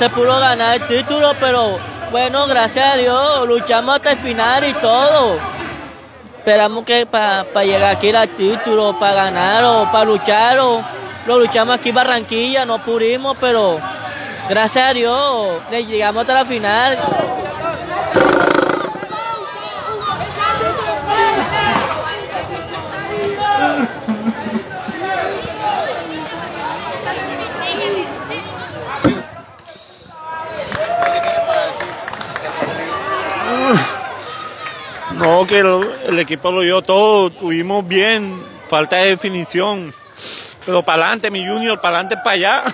se pudo ganar el título, pero bueno, gracias a Dios, luchamos hasta el final y todo. Esperamos que para llegar aquí al título, para ganar o para luchar, o lo luchamos aquí Barranquilla, no pudimos, pero gracias a Dios llegamos hasta la final. No, que el, equipo lo dio todo, tuvimos bien, falta de definición. Pero para adelante, mi junior, para adelante, para allá.